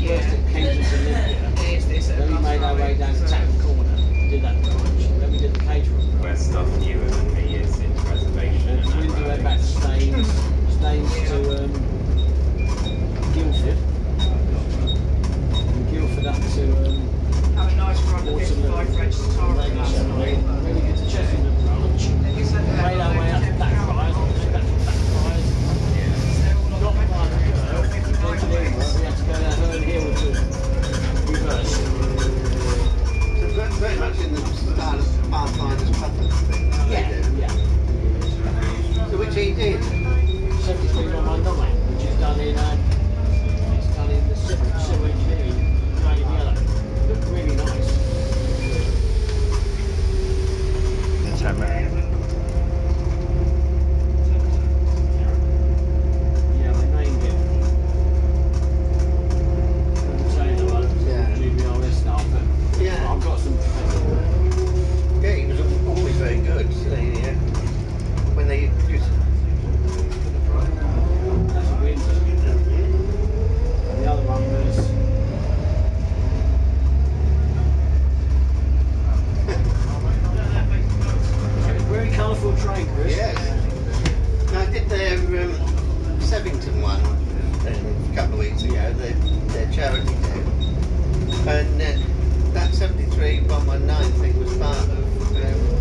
Yeah. cages in then we made our way down to Tuckton Corner and did that branch. Then we did the cage room. Where stuff newer than me is in preservation. And then we went back to Staines, Staines yeah. to um, Guildford. Guildford up to um, and uh, that 73 119 thing was part of. Um,